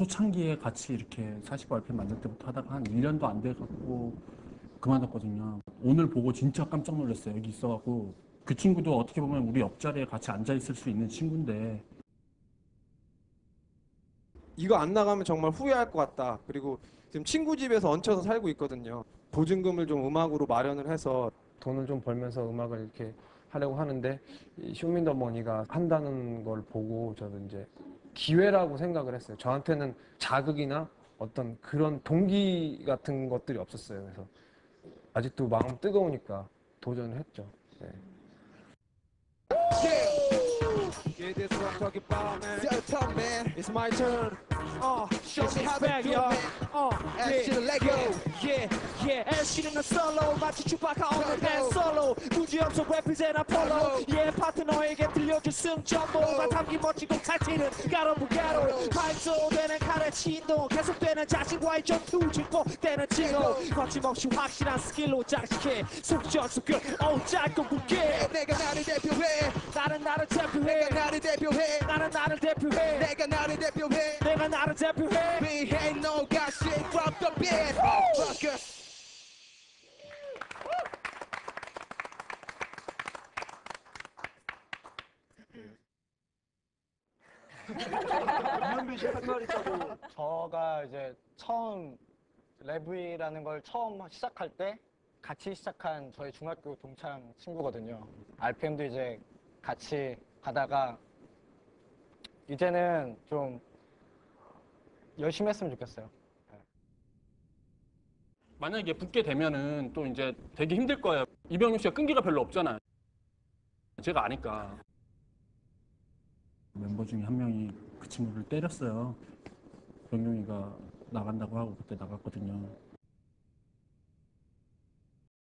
초창기에 같이 이렇게 40발표 만들 때부터 하다가 한 1년도 안 돼갖고 그만뒀거든요. 오늘 보고 진짜 깜짝 놀랐어요. 여기 있어갖고 그 친구도 어떻게 보면 우리 옆자리에 같이 앉아 있을 수 있는 친구인데 이거 안 나가면 정말 후회할 것 같다. 그리고 지금 친구 집에서 얹혀서 살고 있거든요. 보증금을 좀 음악으로 마련을 해서 돈을 좀 벌면서 음악을 이렇게 하려고 하는데 이 쇼미더머니가 한다는 걸 보고 저는 이제 기회라고 생각을 했어요. 저한테는 자극이나 어떤 그런 동기 같은 것들이 없었어요. 그래서 아직도 마음 뜨거우니까 도전을 했죠. 네. Yeah, that's what I'm talking about, man. Yo, talk, man. It's my turn. Uh, show It's me how to back, do it, y'all. man. Uh, Ask yeah, you to let go. yeah, yeah. 애쉬는 나 솔로 마치 추바카 오늘 팬 솔로 무지 없어 represent Apollo yeah 파트 너에게 들려줄 승전보가 담긴 곡 타이틀은 가로부가로 발소되는 칼의 진동 계속되는 자신과의 전투 증폭되는 징후 거침없이 확실한 스킬로 장식해 속전속결 어우 짧고 굵게 내가 나를 대표해. 나는 나를 내가 대표해 나를 대표해. 나는 나를 대표해 내가 나를 대표해. 내가 나를 대표해 We ain't no got shit. Drop the bed, motherfucker. 이현빈 씨 할 말이 있다고. 저가 이제 처음 랩이라는 걸 처음 시작할 때 같이 시작한 저희 중학교 동창 친구거든요. RPM도 이제 같이 가다가 이제는 좀 열심히 했으면 좋겠어요. 만약에 붙게 되면은 또 이제 되게 힘들 거예요. 이병용 씨가 끈기가 별로 없잖아요. 제가 아니까. 멤버 중에 한 명이 그 친구를 때렸어요. 병용이가 나간다고 하고 그때 나갔거든요.